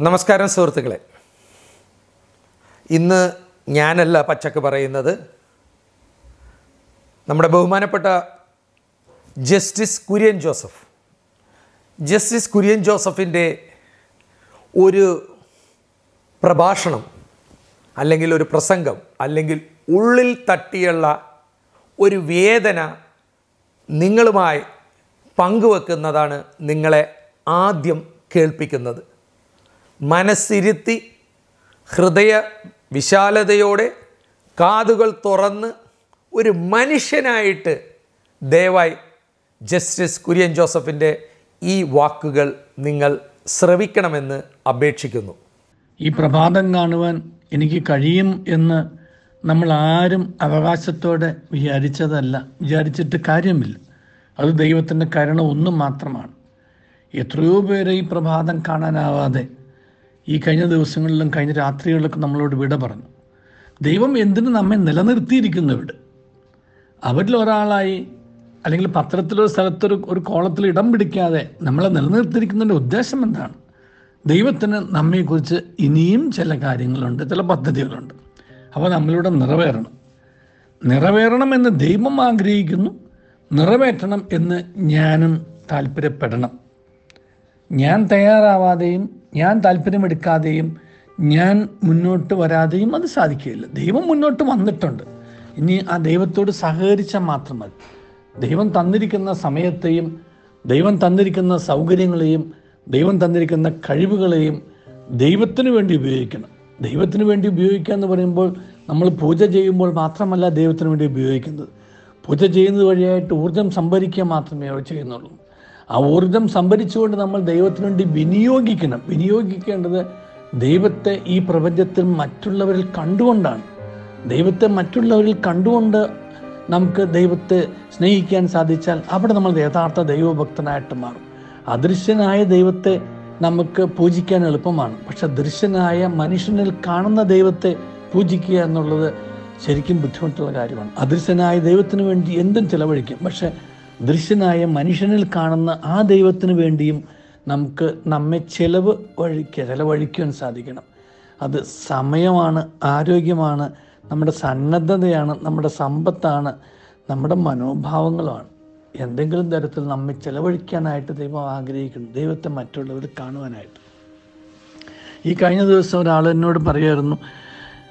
നമസ്കാരം സുഹൃത്തുക്കളെ. ഇന്ന് ഞാനല്ല പച്ചക്ക് പറയുന്നത്. നമ്മുടെ ബഹുമാനപ്പെട്ട justice Kurian Joseph. Justice Kurian ജോസഫിന്റെ ഒരു പ്രഭാഷണം അല്ലെങ്കിൽ ഒരു പ്രസംഗം അല്ലെങ്കിൽ ഉള്ളിൽ തട്ടിയുള്ള ഒരു വേദന നിങ്ങളുമായി പങ്കുവെക്കുന്നതാണ് നിങ്ങളെ ആദ്യം കേൾപ്പിക്കുന്നത്. മനസ്സിരുത്തി ഹൃദയ വിശാലതയോടെ കാതുകൾ തുറന്ന് ഒരു മനുഷ്യനായിട്ട് ദയവായി ജസ്റ്റിസ് കുര്യൻ ജോസഫിന്റെ ഈ വാക്കുകൾ നിങ്ങൾ ശ്രവിക്കണമെന്ന് അപേക്ഷിക്കുന്നു. ഈ പ്രഭാതം കാണുവാൻ എനിക്ക് കഴിയും എന്ന് നമ്മൾ ആരും അവകാശത്തോടെ വിചാരിച്ചതല്ല വിചാരിച്ചിട്ട് കാര്യമില്ല. അത് ദൈവത്തിന്റെ കരുണ ഒന്നും മാത്രമാണ്. എത്രയോ പേരെ ഈ പ്രഭാതം കാണാനാവാതെ ഈ കഴിഞ്ഞ ദിവസങ്ങളിലും കഴിഞ്ഞ രാത്രികളിലൊക്കെ നമ്മളോട് വിട പറഞ്ഞു. ദൈവം എന്തിനു നമ്മെ നിലനിർത്തിയിരിക്കുന്നു ഇവിടെ അവരിൽ ഒരാളായി അല്ലെങ്കിൽ പത്രത്തിലോ സ്ഥലത്തൊരു ഒരു കോളത്തിൽ ഇടം പിടിക്കാതെ നമ്മളെ നിലനിർത്തിയിരിക്കുന്നതിന്റെ ഉദ്ദേശം എന്താണ്? ദൈവത്തിന് നമ്മെക്കുറിച്ച് ഇനിയും ചില കാര്യങ്ങളുണ്ട് ചില പദ്ധതികളുണ്ട്. അപ്പോൾ നമ്മളിവിടെ നിറവേറണം. നിറവേറണം എന്ന് ദൈവം ആഗ്രഹിക്കുന്നു. നിറവേറ്റണം എന്ന് ഞാനും താല്പര്യപ്പെടണം. ഞാൻ തയ്യാറാവാതെയും ഞാൻ താല്പര്യമെടുക്കാതെയും ഞാൻ മുന്നോട്ട് വരാതെയും അത് സാധിക്കുകയില്ല. ദൈവം മുന്നോട്ട് വന്നിട്ടുണ്ട്. ഇനി ആ ദൈവത്തോട് സഹകരിച്ചാൽ മാത്രം മതി. ദൈവം തന്നിരിക്കുന്ന സമയത്തെയും ദൈവം തന്നിരിക്കുന്ന സൗകര്യങ്ങളെയും ദൈവം തന്നിരിക്കുന്ന കഴിവുകളെയും ദൈവത്തിന് വേണ്ടി ഉപയോഗിക്കണം. ദൈവത്തിന് വേണ്ടി ഉപയോഗിക്കുക എന്ന് പറയുമ്പോൾ നമ്മൾ പൂജ ചെയ്യുമ്പോൾ മാത്രമല്ല ദൈവത്തിന് വേണ്ടി ഉപയോഗിക്കുന്നത്. പൂജ ചെയ്യുന്നത് വഴിയായിട്ട് ഊർജം സംഭരിക്കുക മാത്രമേ അവർ ചെയ്യുന്നുള്ളൂ. ആ ഊർജം സംഭരിച്ചുകൊണ്ട് നമ്മൾ ദൈവത്തിനു വേണ്ടി വിനിയോഗിക്കണം. വിനിയോഗിക്കേണ്ടത് ദൈവത്തെ ഈ പ്രപഞ്ചത്തിൽ മറ്റുള്ളവരിൽ കണ്ടുകൊണ്ടാണ്. ദൈവത്തെ മറ്റുള്ളവരിൽ കണ്ടുകൊണ്ട് നമുക്ക് ദൈവത്തെ സ്നേഹിക്കാൻ സാധിച്ചാൽ അവിടെ നമ്മൾ യഥാർത്ഥ ദൈവഭക്തനായിട്ട് മാറും. അദൃശ്യനായ ദൈവത്തെ നമുക്ക് പൂജിക്കാൻ എളുപ്പമാണ്. പക്ഷെ ദൃശ്യനായ മനുഷ്യനിൽ കാണുന്ന ദൈവത്തെ പൂജിക്കുക എന്നുള്ളത് ശരിക്കും ബുദ്ധിമുട്ടുള്ള കാര്യമാണ്. അദൃശ്യനായ ദൈവത്തിന് വേണ്ടി എന്തും ചിലവഴിക്കും. പക്ഷെ ദൃശ്യനായ മനുഷ്യനിൽ കാണുന്ന ആ ദൈവത്തിന് വേണ്ടിയും നമുക്ക് നമ്മെ ചെലവ് വഴിക്കുക ചിലവഴിക്കുവാൻ സാധിക്കണം. അത് സമയമാണ് ആരോഗ്യമാണ് നമ്മുടെ സന്നദ്ധതയാണ് നമ്മുടെ സമ്പത്താണ് നമ്മുടെ മനോഭാവങ്ങളുമാണ്. എന്തെങ്കിലും തരത്തിൽ നമ്മെ ചിലവഴിക്കാനായിട്ട് ദൈവം ആഗ്രഹിക്കുന്നു ദൈവത്തെ മറ്റുള്ളവർ കാണുവാനായിട്ട്. ഈ കഴിഞ്ഞ ദിവസം ഒരാൾ എന്നോട് പറയായിരുന്നു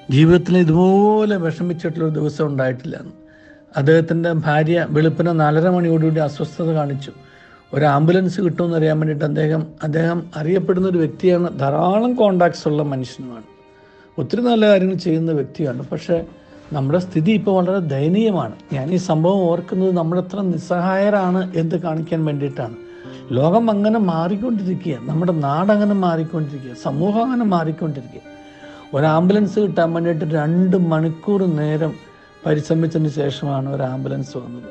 ജീവിതത്തിൽ ഇതുപോലെ വിഷമിച്ചിട്ടുള്ളൊരു ദിവസം ഉണ്ടായിട്ടില്ല എന്ന്. അദ്ദേഹത്തിന്റെ ഭാര്യ വെളുപ്പിന് നാലര മണിയോടുകൂടി അസ്വസ്ഥത കാണിച്ചു. ഒരു ആംബുലൻസ് കിട്ടുമെന്ന് അറിയാൻ വേണ്ടിയിട്ട് അദ്ദേഹം അദ്ദേഹം അറിയപ്പെടുന്ന ഒരു വ്യക്തിയാണ്. ധാരാളം കോണ്ടാക്ട്സ് ഉള്ള മനുഷ്യനുമാണ് ഒത്തിരി നല്ല കാര്യങ്ങൾ ചെയ്യുന്ന വ്യക്തിയാണ്. പക്ഷേ നമ്മുടെ സ്ഥിതി ഇപ്പോൾ വളരെ ദയനീയമാണ്. ഞാൻ ഈ സംഭവം ഓർക്കുന്നത് നമ്മളെത്ര നിസ്സഹായരാണ് എന്ന് കാണിക്കാൻ വേണ്ടിയിട്ടാണ്. ലോകം അങ്ങനെ മാറിക്കൊണ്ടിരിക്കുക നമ്മുടെ നാട് അങ്ങനെ മാറിക്കൊണ്ടിരിക്കുക സമൂഹം അങ്ങനെ മാറിക്കൊണ്ടിരിക്കുക ഒരു ആംബുലൻസ് കിട്ടാൻ വേണ്ടിയിട്ട് രണ്ട് മണിക്കൂർ നേരം പരിശ്രമിച്ചതിന് ശേഷമാണ് ഒരു ആംബുലൻസ് വന്നത്.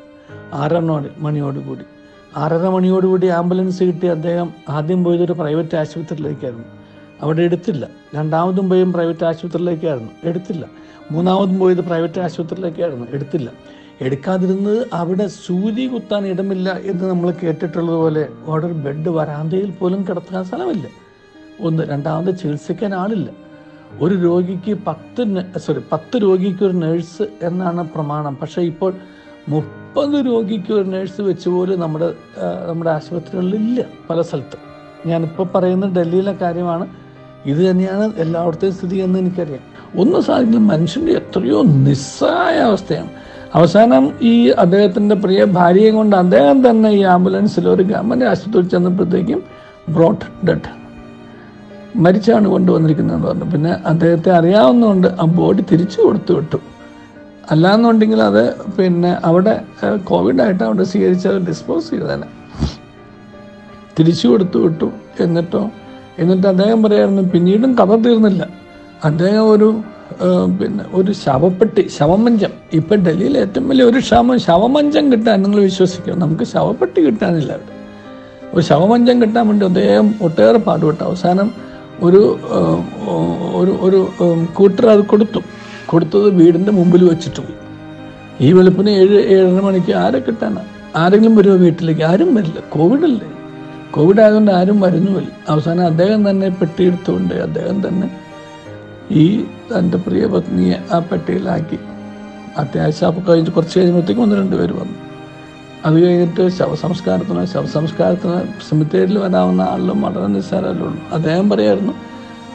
ആറര മണിയോടുകൂടി. ആറര മണിയോടുകൂടി ആംബുലൻസ് കിട്ടി. അദ്ദേഹം ആദ്യം പോയത് ഒരു പ്രൈവറ്റ് ആശുപത്രിയിലേക്കായിരുന്നു. അവിടെ എടുത്തില്ല. രണ്ടാമതും പോയും പ്രൈവറ്റ് ആശുപത്രിയിലേക്കായിരുന്നു. എടുത്തില്ല. മൂന്നാമതും പോയത് പ്രൈവറ്റ് ആശുപത്രിയിലേക്കായിരുന്നു. എടുത്തില്ല. എടുക്കാതിരുന്നത് അവിടെ സൂചി കുത്താൻ ഇടമില്ല എന്ന് നമ്മൾ കേട്ടിട്ടുള്ളതുപോലെ അവിടെ ഒരു ബെഡ് വരാന്തയിൽ പോലും കിടത്താൻ സ്ഥലമില്ല. ഒന്ന് രണ്ടാമത് ചികിത്സിക്കാൻ ആളില്ല. ഒരു രോഗിക്ക് പത്ത് സോറി പത്ത് രോഗിക്ക് ഒരു നേഴ്സ് എന്നാണ് പ്രമാണം. പക്ഷേ ഇപ്പോൾ മുപ്പത് രോഗിക്ക് ഒരു നേഴ്സ് വെച്ച് പോലും നമ്മുടെ നമ്മുടെ ആശുപത്രികളിലില്ല പല സ്ഥലത്തും. ഞാനിപ്പോൾ പറയുന്ന ഡൽഹിയിലെ കാര്യമാണ്. ഇത് തന്നെയാണ് എല്ലായിടത്തെയും സ്ഥിതി എന്ന് എനിക്കറിയാം. ഒന്ന് സാധിക്കും മനുഷ്യന്റെ എത്രയോ നിസ്സായ അവസ്ഥയാണ്. അവസാനം ഈ അദ്ദേഹത്തിന്റെ പ്രിയ ഭാര്യയും കൊണ്ട് അദ്ദേഹം തന്നെ ഈ ആംബുലൻസിൽ ഒരു ഗവൺമെന്റ് ആശുപത്രി ചെന്നപ്പോഴത്തേക്കും ബ്രോട്ട് ഡെഡ് മരിച്ചാണ് കൊണ്ടുവന്നിരിക്കുന്നതെന്ന് പറഞ്ഞു. പിന്നെ അദ്ദേഹത്തെ അറിയാവുന്നതുകൊണ്ട് ആ ബോഡി തിരിച്ചു കൊടുത്തു വിട്ടു. അല്ലാന്നുണ്ടെങ്കിൽ അത് പിന്നെ അവിടെ കോവിഡായിട്ട് അവിടെ സ്വീകരിച്ച് ഡിസ്പോസ് ചെയ്തേനെ തിരിച്ചു കൊടുത്തു വിട്ടു എന്നിട്ടോ എന്നിട്ട് അദ്ദേഹം പറയായിരുന്നു പിന്നീടും കഥ തീർന്നില്ല. അദ്ദേഹം ഒരു പിന്നെ ഒരു ശവപ്പെട്ടി ശവമഞ്ചം. ഇപ്പം ഡൽഹിയിൽ ഏറ്റവും വലിയ ഒരു ശവം ശവമഞ്ചം കിട്ടാൻ നിങ്ങൾ വിശ്വസിക്കും. നമുക്ക് ശവപ്പെട്ടി കിട്ടാനില്ല. ഒരു ശവമഞ്ചം കിട്ടാൻ വേണ്ടി അദ്ദേഹം ഒട്ടേറെ പാടുപെട്ടു. അവസാനം ഒരു ഒരു ഒരു കൂട്ടർ അത് കൊടുത്തു. കൊടുത്തത് വീടിന്റെ മുമ്പിൽ വെച്ചിട്ട് പോയി. ഈ വെളുപ്പിന് ഏഴ് ഏഴര മണിക്ക് ആരെ കിട്ടാനാ? ആരെങ്കിലും വരുമോ വീട്ടിലേക്ക്? ആരും വരില്ല. കോവിഡല്ലേ കോവിഡ് ആയതുകൊണ്ട് ആരും വരുന്നുമില്ല. അവസാനം അദ്ദേഹം തന്നെ പെട്ടിയെടുത്തുകൊണ്ട് അദ്ദേഹം തന്നെ ഈ തന്റെ പ്രിയ പത്നിയെ ആ പെട്ടിയിലാക്കി. അത്യാവശ്യം കഴിഞ്ഞ് കുറച്ച് കഴിയുമ്പോഴത്തേക്കും ഒന്ന് രണ്ട് പേര് വന്നു. അത് കഴിഞ്ഞിട്ട് ശവസംസ്കാരത്തിന് ശവസംസ്കാരത്തിന് സെമിത്തേരിയിൽ വരാവുന്ന ആളിലും വളരെ നിസ്സാരമല്ലുള്ളൂ അദ്ദേഹം പറയായിരുന്നു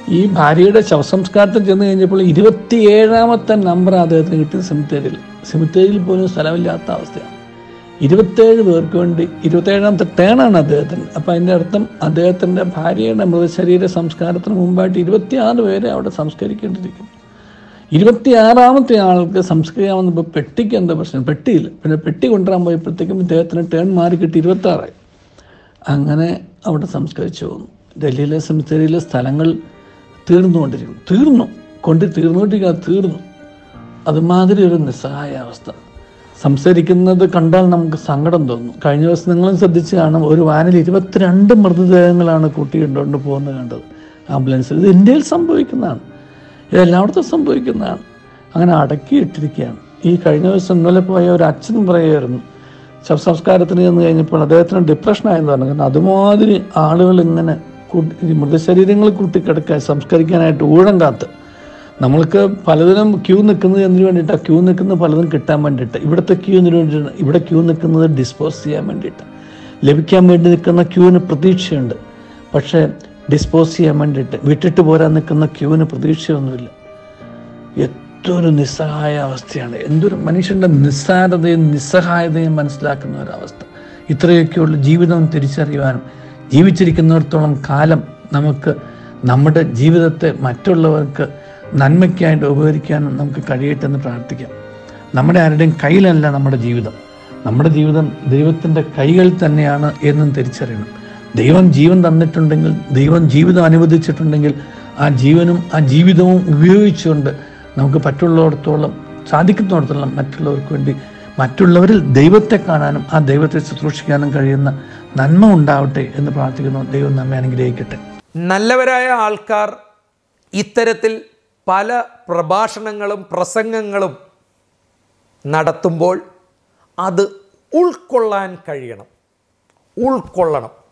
ഈ ഭാര്യയുടെ ശവസംസ്കാരത്തിൽ ചെന്ന് കഴിഞ്ഞപ്പോൾ ഇരുപത്തിയേഴാമത്തെ നമ്പർ അദ്ദേഹത്തിന് കിട്ടിയത് സെമിത്തേരിയിൽ സെമിത്തേരിയിൽ പോലും സ്ഥലമില്ലാത്ത അവസ്ഥയാണ്. ഇരുപത്തേഴ് പേർക്ക് വേണ്ടി ഇരുപത്തേഴാമത്തെ ടേണാണ് അദ്ദേഹത്തിന്. അപ്പം അതിന്റെ അർത്ഥം അദ്ദേഹത്തിന്റെ ഭാര്യയുടെ മൃതശരീര സംസ്കാരത്തിന് മുമ്പായിട്ട് ഇരുപത്തിയാറ് പേരെ അവിടെ സംസ്കരിക്കേണ്ടിയിരിക്കുന്നു. ഇരുപത്തിയാറാമത്തെ ആൾക്ക് സംസ്കരിക്കാമെന്നപ്പോൾ പെട്ടിക്ക് എന്താ പ്രശ്നം? പെട്ടിയില്ല. പിന്നെ പെട്ടി കൊണ്ടുവരാൻ പോയപ്പോഴത്തേക്കും ഇദ്ദേഹത്തിന് ടേൺ മാറി കിട്ടി ഇരുപത്താറായി അങ്ങനെ അവിടെ സംസ്കരിച്ചു പോകുന്നു ഡൽഹിയിലെ സെമിത്തേരിയിലെ സ്ഥലങ്ങൾ തീർന്നുകൊണ്ടിരിക്കുന്നു. തീർന്നു. കൊണ്ട് തീർന്നുകൊണ്ടിരിക്കുക തീർന്നു. അതുമാതിരി ഒരു നിസ്സഹായ അവസ്ഥ. സംസാരിക്കുന്നത് കണ്ടാൽ നമുക്ക് സങ്കടം തോന്നും. കഴിഞ്ഞ ദിവസം നിങ്ങളും ശ്രദ്ധിച്ച് കാണും ഒരു വാനിൽ ഇരുപത്തിരണ്ട് മൃതദേഹങ്ങളാണ് കൂട്ടി കൂട്ടിയിട്ടുകൊണ്ട് പോകുന്നത് കണ്ടത്. ആംബുലൻസ്. ഇത് ഇന്ത്യയിൽ സംഭവിക്കുന്നതാണ്. ഇത് അവിടുത്തെ സംഭവിക്കുന്നതാണ്. അങ്ങനെ അടക്കിയിട്ടിരിക്കുകയാണ്. ഈ കഴിഞ്ഞ ദിവസം ഇന്നലെ പോയ ഒരു അച്ഛൻ പറയുമായിരുന്നു ശവസംസ്കാരത്തിന് ചെന്ന് കഴിഞ്ഞപ്പോൾ അദ്ദേഹത്തിന് ഡിപ്രഷൻ ആയെന്ന് പറഞ്ഞു. കാരണം അതുമാതിരി ആളുകൾ ഇങ്ങനെ മൃതശരീരങ്ങൾ കൂട്ടിക്കിടക്കാൻ സംസ്കരിക്കാനായിട്ട് ഊഴം കാത്ത്. നമ്മൾക്ക് പലതിനും ക്യൂ നിൽക്കുന്നത് എന്തിനു വേണ്ടിയിട്ടാണ് ക്യൂ നിൽക്കുന്നത് പലതും കിട്ടാൻ വേണ്ടിയിട്ട്. ഇവിടുത്തെ ക്യൂ എന്തിനു വേണ്ടിയിട്ടാണ്? ഇവിടെ ക്യൂ നിൽക്കുന്നത് ഡിസ്പോസ് ചെയ്യാൻ വേണ്ടിയിട്ട്. ലഭിക്കാൻ വേണ്ടി നിൽക്കുന്ന ക്യൂവിന് പ്രതീക്ഷയുണ്ട്. പക്ഷേ ഡിസ്പോസ് ചെയ്യാൻ വേണ്ടിയിട്ട്. വിട്ടിട്ട് പോരാൻ നിൽക്കുന്ന ക്യൂവിന് പ്രതീക്ഷയൊന്നുമില്ല. എത്തൊരു നിസ്സഹായ അവസ്ഥയാണ്. എന്തൊരു മനുഷ്യന്റെ നിസ്സാരതയും നിസ്സഹായതയും മനസ്സിലാക്കുന്ന ഒരവസ്ഥ. ഇത്രയൊക്കെയുള്ള ജീവിതം തിരിച്ചറിയുവാനും ജീവിച്ചിരിക്കുന്നിടത്തോളം കാലം നമുക്ക് നമ്മുടെ ജീവിതത്തെ മറ്റുള്ളവർക്ക് നന്മയ്ക്കായിട്ട് ഉപകരിക്കാനും നമുക്ക് കഴിയട്ടെ എന്ന് പ്രാർത്ഥിക്കാം. നമ്മുടെ ആരുടെയും കയ്യിലല്ല നമ്മുടെ ജീവിതം. നമ്മുടെ ജീവിതം ദൈവത്തിന്റെ കൈകളിൽ തന്നെയാണ് എന്നും തിരിച്ചറിയണം. ദൈവം ജീവൻ തന്നിട്ടുണ്ടെങ്കിൽ ദൈവം ജീവിതം അനുവദിച്ചിട്ടുണ്ടെങ്കിൽ ആ ജീവനും ആ ജീവിതവും ഉപയോഗിച്ചുകൊണ്ട് നമുക്ക് പറ്റുള്ളിടത്തോളം സാധിക്കുന്നിടത്തോളം മറ്റുള്ളവർക്ക് വേണ്ടി മറ്റുള്ളവരിൽ ദൈവത്തെ കാണാനും ആ ദൈവത്തെ ശുശ്രൂഷിക്കാനും കഴിയുന്ന നന്മ ഉണ്ടാവട്ടെ എന്ന് പ്രാർത്ഥിക്കുന്നു. ദൈവം നമ്മെ അനുഗ്രഹിക്കട്ടെ. നല്ലവരായ ആൾക്കാർ ഇത്തരത്തിൽ പല പ്രഭാഷണങ്ങളും പ്രസംഗങ്ങളും നടത്തുമ്പോൾ അത് ഉൾക്കൊള്ളാൻ കഴിയണം. ഉൾക്കൊള്ളണം.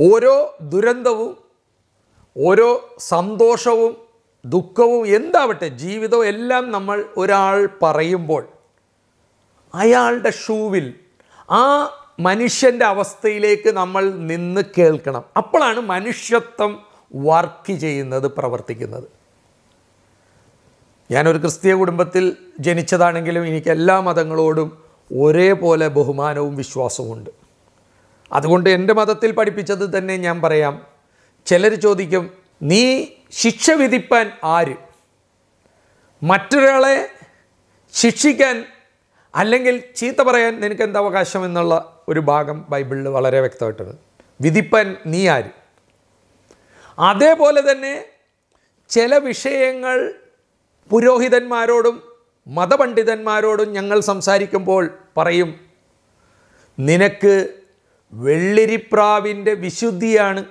ഓരോ ദുരന്തവും ഓരോ സന്തോഷവും ദുഃഖവും എന്താവട്ടെ ജീവിതവും എല്ലാം നമ്മൾ ഒരാൾ പറയുമ്പോൾ അയാളുടെ ഷൂവിൽ ആ മനുഷ്യന്റെ അവസ്ഥയിലേക്ക് നമ്മൾ നിന്ന് കേൾക്കണം. അപ്പോഴാണ് മനുഷ്യത്വം വർക്ക് ചെയ്യുന്നത് പ്രവർത്തിക്കുന്നത്. ഞാനൊരു ക്രിസ്തീയ കുടുംബത്തിൽ ജനിച്ചതാണെങ്കിലും എനിക്ക് എല്ലാ മതങ്ങളോടും ഒരേപോലെ ബഹുമാനവും വിശ്വാസവും ഉണ്ട് അതുകൊണ്ട് എന്റെ മതത്തിൽ പഠിപ്പിച്ചത് തന്നെ ഞാൻ പറയാം. ചിലർ ചോദിക്കും നീ ശിക്ഷ വിധിപ്പാൻ ആര്? മറ്റൊരാളെ ശിക്ഷിക്കാൻ അല്ലെങ്കിൽ ചീത്ത പറയാൻ നിനക്ക് എന്താ അവകാശം എന്നുള്ള ഒരു ഭാഗം ബൈബിളിൽ വളരെ വ്യക്തമായിട്ടുണ്ട്. വിധിപ്പാൻ നീ ആര്? അതേപോലെ തന്നെ ചില വിഷയങ്ങൾ പുരോഹിതന്മാരോടും മതപണ്ഡിതന്മാരോടും ഞങ്ങൾ സംസാരിക്കുമ്പോൾ പറയും നിനക്ക് വെള്ളിരിപ്രാവിന്റെ വിശുദ്ധിയാണ്.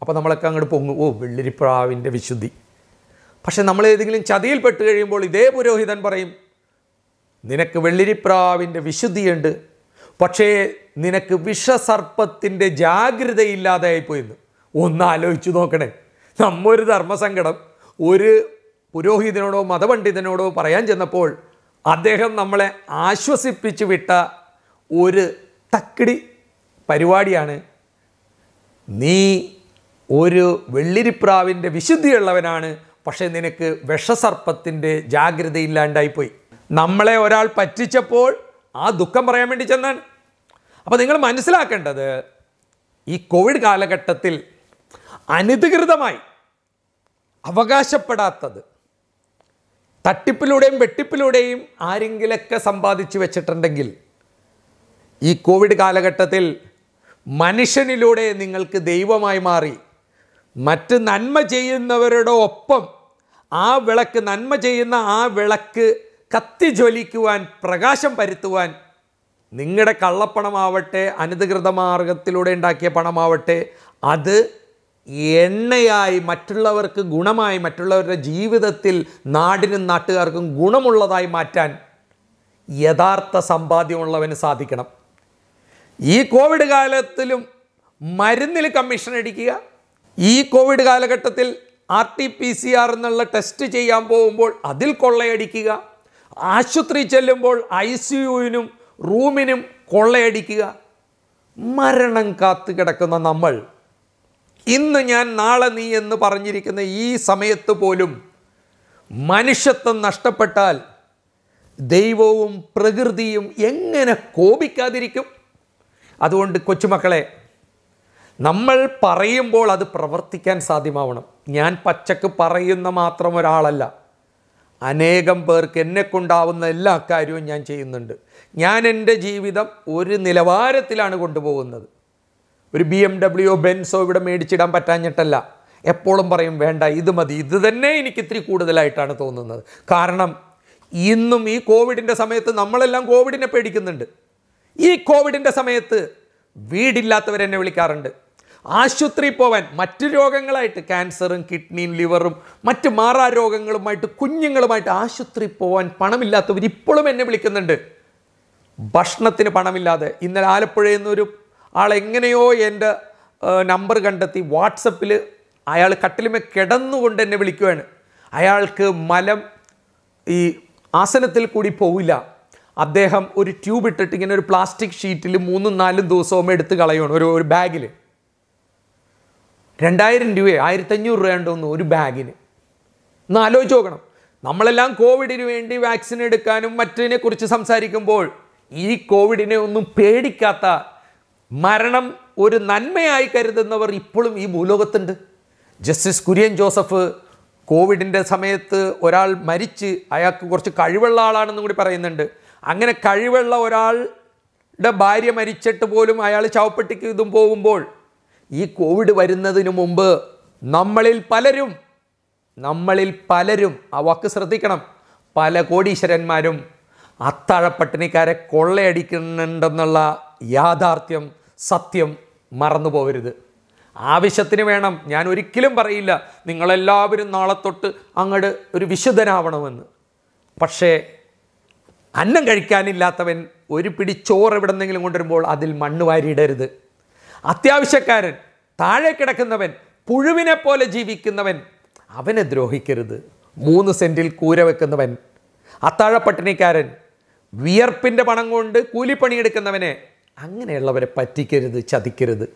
അപ്പോൾ നമ്മളൊക്കെ അങ്ങോട്ട് പൊങ്ങും. ഓ വെള്ളിരിപ്രാവിന്റെ വിശുദ്ധി. പക്ഷെ നമ്മൾ ഏതെങ്കിലും ചതിയിൽ ചതിയിൽപ്പെട്ട് കഴിയുമ്പോൾ ഇതേ പുരോഹിതൻ പറയും നിനക്ക് വെള്ളിരിപ്രാവിന്റെ വിശുദ്ധിയുണ്ട്. പക്ഷേ നിനക്ക് വിഷസർപ്പത്തിന്റെ ജാഗ്രതയില്ലാതെയായിപ്പോയിന്ന് ഒന്ന് ആലോചിച്ച് നോക്കണേ. നമ്മൊരു ധർമ്മസങ്കടം. ഒരു പുരോഹിതനോടോ മതപണ്ഡിതനോടോ പറയാൻ ചെന്നപ്പോൾ അദ്ദേഹം നമ്മളെ ആശ്വസിപ്പിച്ചു വിട്ട ഒരു തക്കിടി പരിപാടിയാണ്. നീ ഒരു വെള്ളിരിപ്രാവിന്റെ വിശുദ്ധിയുള്ളവനാണ് പക്ഷേ നിനക്ക് വിഷസർപ്പത്തിന്റെ ജാഗ്രതയില്ലാണ്ടായിപ്പോയി. നമ്മളെ ഒരാൾ പറ്റിച്ചപ്പോൾ ആ ദുഃഖം പറയാൻ വേണ്ടി ചെന്നാണ്. അപ്പോൾ നിങ്ങൾ മനസ്സിലാക്കേണ്ടത് ഈ കോവിഡ് കാലഘട്ടത്തിൽ അനധികൃതമായി അവകാശപ്പെടാത്തത് തട്ടിപ്പിലൂടെയും വെട്ടിപ്പിലൂടെയും ആരെങ്കിലൊക്കെ സമ്പാദിച്ചു വെച്ചിട്ടുണ്ടെങ്കിൽ ഈ കോവിഡ് കാലഘട്ടത്തിൽ മനുഷ്യനിലൂടെ നിങ്ങൾക്ക് ദൈവമായി മാറി. മറ്റ് നന്മ ചെയ്യുന്നവരുടെ ഒപ്പം ആ വിളക്ക് നന്മ ചെയ്യുന്ന ആ വിളക്ക് കത്തിജ്വലിക്കുവാൻ പ്രകാശം പരുത്തുവാൻ നിങ്ങളുടെ കള്ളപ്പണമാവട്ടെ അനധികൃത മാർഗത്തിലൂടെ ഉണ്ടാക്കിയ പണമാവട്ടെ അത് എണ്ണയായി മറ്റുള്ളവർക്ക് ഗുണമായി മറ്റുള്ളവരുടെ ജീവിതത്തിൽ നാടിനും നാട്ടുകാർക്കും ഗുണമുള്ളതായി മാറ്റാൻ യഥാർത്ഥ സമ്പാദ്യമുള്ളവന് സാധിക്കണം. ഈ കോവിഡ് കാലത്തിലും മരുന്നിൽ കമ്മീഷൻ അടിക്കുക. ഈ കോവിഡ് കാലഘട്ടത്തിൽ R T P C R എന്നുള്ള ടെസ്റ്റ് ചെയ്യാൻ പോകുമ്പോൾ അതിൽ കൊള്ളയടിക്കുക. ആശുപത്രി ചെല്ലുമ്പോൾ ഐ സി യുവിനും റൂമിനും കൊള്ളയടിക്കുക. മരണം കാത്തു കിടക്കുന്ന നമ്മൾ. ഇന്ന് ഞാൻ നാളെ നീ എന്ന് പറഞ്ഞിരിക്കുന്ന ഈ സമയത്ത് പോലും മനുഷ്യത്വം നഷ്ടപ്പെട്ടാൽ ദൈവവും പ്രകൃതിയും എങ്ങനെ കോപിക്കാതിരിക്കും? അതുകൊണ്ട് കൊച്ചുമക്കളെ നമ്മൾ പറയുമ്പോൾ അത് പ്രവർത്തിക്കാൻ സാധ്യമാവണം. ഞാൻ പച്ചക്ക് പറയുന്ന മാത്രം ഒരാളല്ല. അനേകം പേർക്ക് എന്നെ കൊണ്ടാവുന്ന എല്ലാ കാര്യവും ഞാൻ ചെയ്യുന്നുണ്ട്. ഞാൻ എന്റെ ജീവിതം ഒരു നിലവാരത്തിലാണ് കൊണ്ടുപോകുന്നത്. ഒരു ബി എം ഡബ്ല്യു ബെൻസോ ഇവിടെ മേടിച്ചിടാൻ പറ്റാഞ്ഞിട്ടല്ല. എപ്പോഴും പറയും വേണ്ട ഇത് മതി. ഇത് തന്നെ എനിക്ക് ഇത്തിരി കൂടുതലായിട്ടാണ് തോന്നുന്നത്. കാരണം ഇന്നും ഈ കോവിഡിന്റെ സമയത്ത് നമ്മളെല്ലാം കോവിഡിനെ പേടിക്കുന്നുണ്ട്. ഈ കോവിഡിന്റെ സമയത്ത് വീടില്ലാത്തവരെന്നെ വിളിക്കാറുണ്ട്. ആശുപത്രി പോവാൻ മറ്റു രോഗങ്ങളായിട്ട് ക്യാൻസറും കിഡ്നിയും ലിവറും മറ്റ് മാറാ രോഗങ്ങളുമായിട്ട് കുഞ്ഞുങ്ങളുമായിട്ട് ആശുപത്രി പോവാൻ പണമില്ലാത്തവർ ഇപ്പോഴും എന്നെ വിളിക്കുന്നുണ്ട്. ഭക്ഷണത്തിന് പണമില്ലാതെ ഇന്നലെ ആലപ്പുഴയിൽ നിന്നൊരു ആളെങ്ങനെയോ എന്റെ നമ്പർ കണ്ടെത്തി വാട്സപ്പിൽ അയാൾ കട്ടിലുമേ കിടന്നുകൊണ്ട് എന്നെ വിളിക്കുകയാണ് അയാൾക്ക് മലം ഈ ആസനത്തിൽ കൂടി പോവില്ല. അദ്ദേഹം ഒരു ട്യൂബ് ഇട്ടിട്ട് ഇങ്ങനെ ഒരു പ്ലാസ്റ്റിക് ഷീറ്റിൽ മൂന്നും നാലും ദിവസവും എടുത്ത് കളയുകയാണ് ഒരു ഒരു ബാഗിൽ രണ്ടായിരം രൂപയോ ആയിരത്തഞ്ഞൂറ് രൂപ ഉണ്ടോന്ന് ഒരു ബാഗിന് ഒന്ന് ആലോചിച്ച് നോക്കണം. നമ്മളെല്ലാം കോവിഡിന് വേണ്ടി വാക്സിൻ എടുക്കാനും മറ്റതിനെ കുറിച്ച് സംസാരിക്കുമ്പോൾ ഈ കോവിഡിനെ ഒന്നും പേടിക്കാത്ത മരണം ഒരു നന്മയായി കരുതുന്നവർ ഇപ്പോഴും ഈ ഭൂലോകത്തുണ്ട്. ജസ്റ്റിസ് കുര്യൻ ജോസഫ് കോവിഡിന്റെ സമയത്ത് ഒരാൾ മരിച്ച് അയാൾക്ക് കുറച്ച് കഴിവുള്ള ആളാണെന്നും കൂടി പറയുന്നുണ്ട്. അങ്ങനെ കഴിവുള്ള ഒരാളുടെ ഭാര്യ മരിച്ചിട്ട് പോലും അയാൾ ചവപ്പെട്ടിക്ക് ഇതും പോകുമ്പോൾ ഈ കോവിഡ് വരുന്നതിന് മുമ്പ് നമ്മളിൽ പലരും നമ്മളിൽ പലരും ആ വാക്ക് ശ്രദ്ധിക്കണം പല കോടീശ്വരന്മാരും അത്താഴപ്പട്ടിണിക്കാരെ കൊള്ളയടിക്കുന്നുണ്ടെന്നുള്ള യാഥാർത്ഥ്യം സത്യം മറന്നു പോകരുത് ആവശ്യത്തിന് വേണം ഞാൻ ഒരിക്കലും പറയില്ല നിങ്ങളെല്ലാവരും നാളെ തൊട്ട് അങ്ങോട്ട് ഒരു വിശുദ്ധനാവണമെന്ന്. പക്ഷേ അന്നം കഴിക്കാനില്ലാത്തവൻ ഒരു പിടി ചോറ് എവിടെ നിന്നെങ്കിലും കൊണ്ടുവരുമ്പോൾ അതിൽ മണ്ണ് വാരിയിടരുത്. അത്യാവശ്യക്കാരൻ താഴെ കിടക്കുന്നവൻ പുഴുവിനെ പോലെ ജീവിക്കുന്നവൻ അവനെ ദ്രോഹിക്കരുത്. മൂന്ന് സെന്റിൽ കൂര വെക്കുന്നവൻ അത്താഴപ്പട്ടിണിക്കാരൻ വിയർപ്പിന്റെ പണം കൊണ്ട് കൂലിപ്പണിയെടുക്കുന്നവനെ അങ്ങനെയുള്ളവരെ പറ്റിക്കരുത് ചതിക്കരുത്.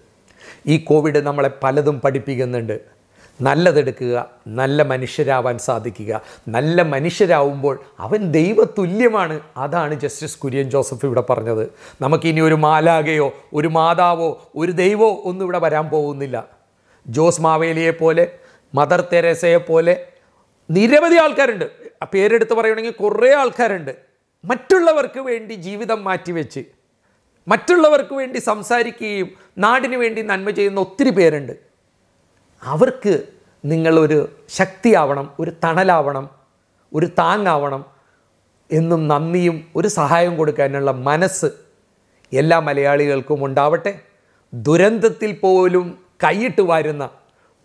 ഈ കോവിഡ് നമ്മളെ പലതും പഠിപ്പിക്കുന്നുണ്ട്. നല്ലതെടുക്കുക നല്ല മനുഷ്യരാവാൻ സാധിക്കുക. നല്ല മനുഷ്യരാവുമ്പോൾ അവൻ ദൈവതുല്യമാണ്. അതാണ് ജസ്റ്റിസ് കുര്യൻ ജോസഫ് ഇവിടെ പറഞ്ഞത്. നമുക്കിനി ഒരു മാലാകയോ ഒരു മാതാവോ ഒരു ദൈവോ ഒന്നും ഇവിടെ വരാൻ പോകുന്നില്ല. ജോസ് മാവേലിയെ പോലെ മദർ തെരേസയെ പോലെ നിരവധി ആൾക്കാരുണ്ട്. പേരെടുത്ത് പറയുകയാണെങ്കിൽ കുറേ ആൾക്കാരുണ്ട്. മറ്റുള്ളവർക്ക് വേണ്ടി ജീവിതം മാറ്റിവെച്ച് മറ്റുള്ളവർക്ക് വേണ്ടി സംസാരിക്കുകയും നാടിനു വേണ്ടി നന്മ ചെയ്യുന്ന ഒത്തിരി പേരുണ്ട്. അവർക്ക് നിങ്ങളൊരു ശക്തിയാവണം ഒരു തണലാവണം ഒരു താങ്ങാവണം എന്നും നന്ദിയും ഒരു സഹായം കൊടുക്കാനുള്ള മനസ്സ് എല്ലാ മലയാളികൾക്കും ഉണ്ടാവട്ടെ. ദുരന്തത്തിൽ പോലും കൈയിട്ട് വാരുന്ന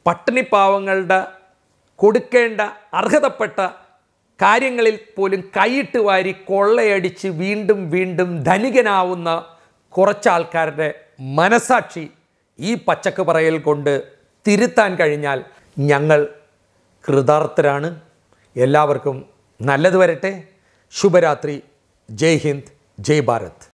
പട്ടിണിപ്പാവങ്ങളുടെ കൊടുക്കേണ്ട അർഹതപ്പെട്ട കാര്യങ്ങളിൽ പോലും കൈയിട്ട് വാരി കൊള്ളയടിച്ച് വീണ്ടും വീണ്ടും ധനികനാവുന്ന കുറച്ചാൾക്കാരുടെ മനസാക്ഷി ഈ പച്ചക്ക് പറയൽ കൊണ്ട് തിരുത്താൻ കഴിഞ്ഞാൽ ഞങ്ങൾ കൃതാർത്ഥരാണ്. എല്ലാവർക്കും നല്ലത് വരട്ടെ. ശുഭരാത്രി. ജയ് ഹിന്ദ്. ജയ് ഭാരത്.